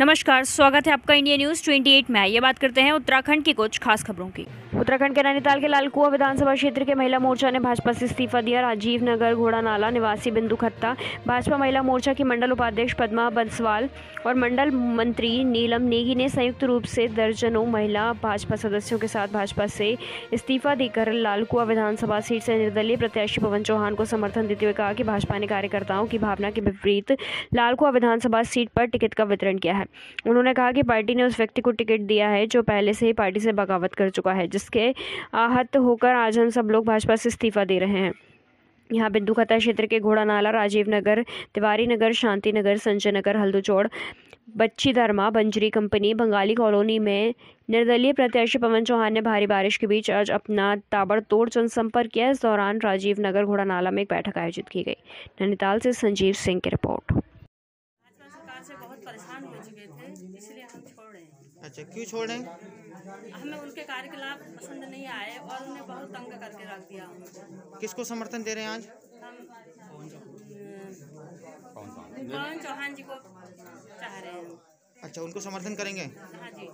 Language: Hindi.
नमस्कार, स्वागत है आपका इंडिया न्यूज़ 28 में। ये बात करते हैं उत्तराखंड की कुछ खास खबरों की। उत्तराखंड के नैनीताल के लालकुआ विधानसभा क्षेत्र के महिला मोर्चा ने भाजपा से इस्तीफा दिया। राजीव नगर, घोड़ा नाला, निवासी बिंदु खत्ता। भाजपा महिला मोर्चा की मंडल उपाध्यक्ष पद्मा बंसवाल और मंडल मंत्री नीलम नेगी ने संयुक्त रूप से दर्जनों महिला भाजपा सदस्यों के साथ भाजपा से इस्तीफा देकर लालकुआ विधानसभा सीट से निर्दलीय प्रत्याशी पवन चौहान को समर्थन देते हुए कहा कि भाजपा ने कार्यकर्ताओं की भावना के विपरीत लालकुआ विधानसभा सीट पर टिकट का वितरण किया है। उन्होंने कहा कि पार्टी ने उस व्यक्ति को टिकट दिया है जो पहले से ही पार्टी से बगावत कर चुका है, जिसके आहत होकर आज हम सब लोग भाजपा से इस्तीफा दे रहे हैं। यहाँ बिंदु खता क्षेत्र के घोड़ा नाला, राजीव नगर, तिवारी नगर, शांति नगर, संजय नगर, हल्दूचौड़ बच्ची धर्मा बंजरी कंपनी, बंगाली कॉलोनी में निर्दलीय प्रत्याशी पवन चौहान ने भारी बारिश के बीच आज अपना ताबड़तोड़ जनसंपर्क किया। इस दौरान राजीव नगर घोड़ा नाला में एक बैठक आयोजित की गई। नैनीताल से संजीव सिंह की रिपोर्ट। से बहुत परेशान हो चुके थे इसलिए हम छोड़ रहे हैं। अच्छा क्यों छोड़ रहे हैं? हमें उनके कार्यकलाप पसंद नहीं आए और उन्हें बहुत तंग करके रख दिया। किसको समर्थन दे रहे हैं आज? हम पवन चौहान जी को चाह रहे हैं। अच्छा उनको समर्थन करेंगे? हाँ जी।